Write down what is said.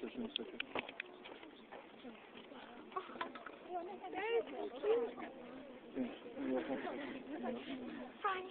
Just in a second. Fine.